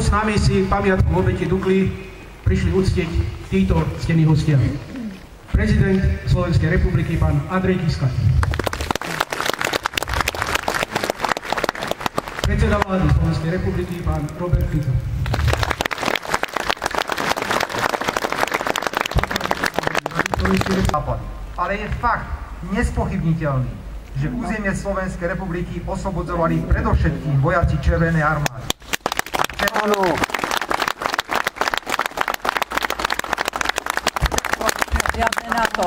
Spolu s nami si pamiatku obeti Dukly prišli uctiť títo stení hostia. Prezident Slovenskej republiky, pán Andrej Kiska. Predseda vlády Slovenskej republiky, pán Robert Fico. Ale je fakt nespochybniteľný, že územie Slovenskej republiky oslobodzovali predovšetkým vojaci Červenej armády. Áno. Žiadne na to.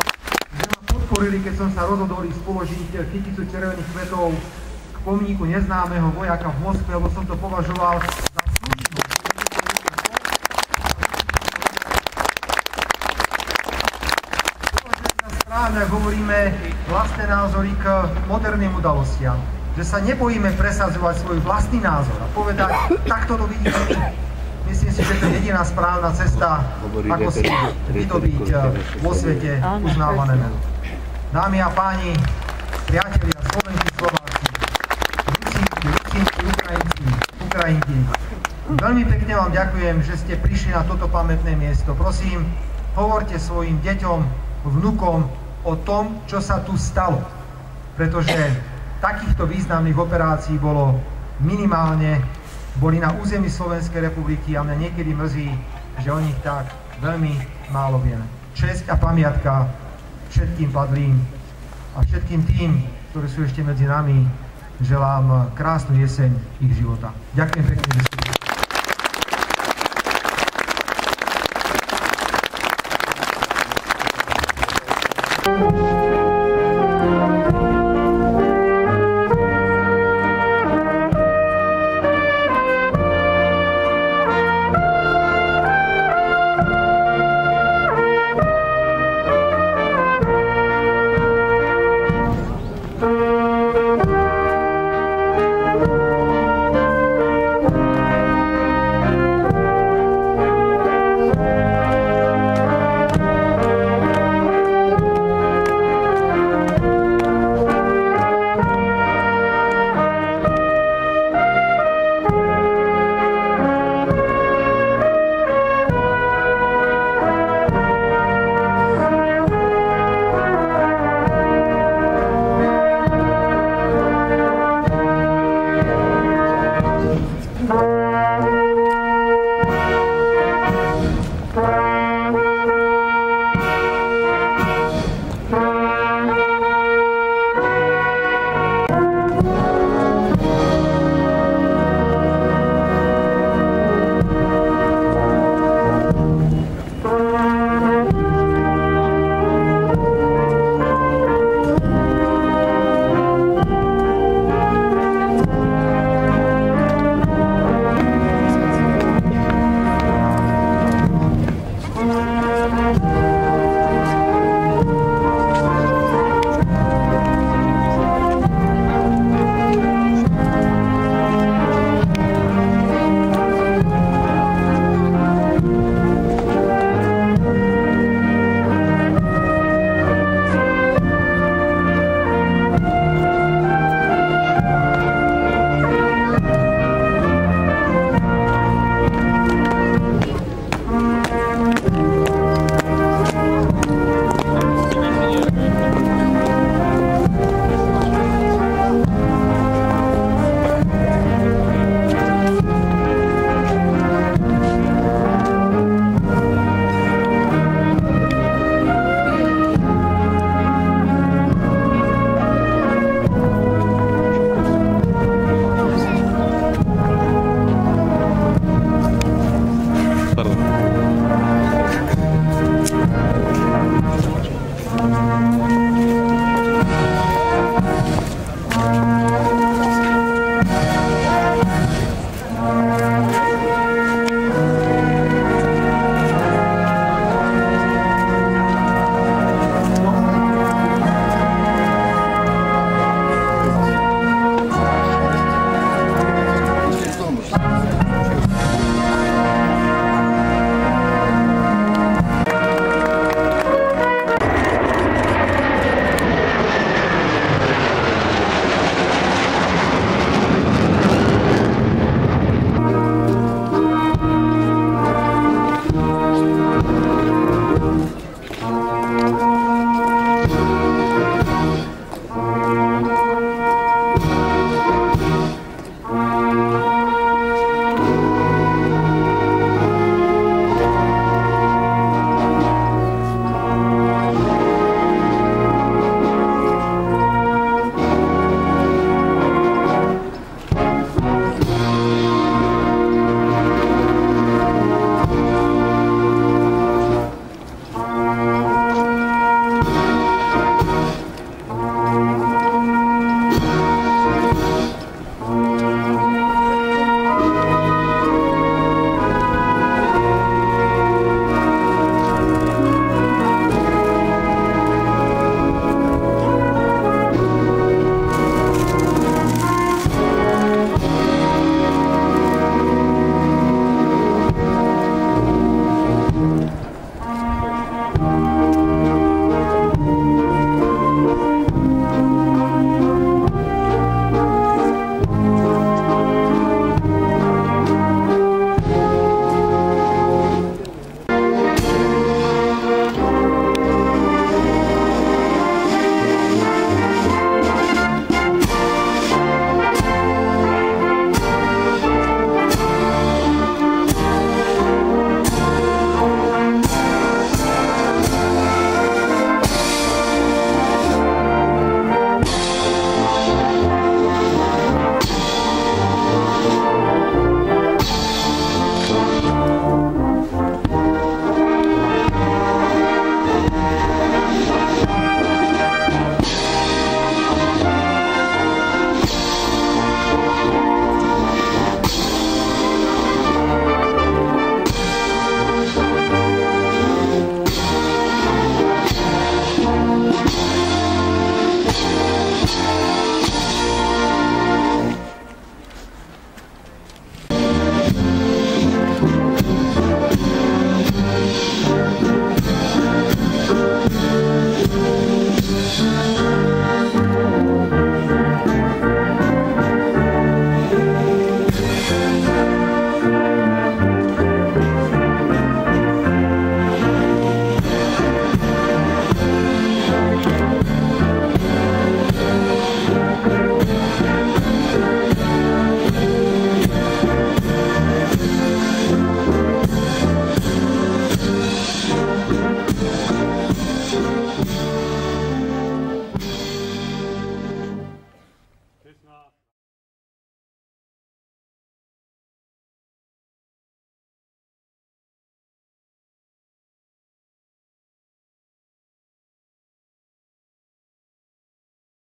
Že ma podporili, keď som sa rozhodol ísť položiť kyticu červených kvetov k pomníku neznámeho vojaka v Moskve, lebo som to považoval za slušnú. Správne, hovoríme vlastné názory k moderným udalostiam. Že sa nebojíme presadzovať svoj vlastný názor a povedať, takto to vidíme my. Myslím si, že to je jediná správna cesta, ako si vydobiť eh, vo svete uznávané meno. Dámy a páni, priatelia, Slovenky, Slováci, Rusínky, Rusínky, Ukrajinky, Ukrajinky, veľmi pekne vám ďakujem, že ste prišli na toto pamätné miesto. Prosím, hovorte svojim deťom, vnukom o tom, čo sa tu stalo. Pretože takýchto významných operácií bolo minimálne, boli na území Slovenskej republiky a mňa niekedy mrzí, že o nich tak veľmi málo vieme. Česť a pamiatka všetkým padlým a všetkým tým, ktorí sú ešte medzi nami, želám krásnu jeseň ich života. Ďakujem pekne,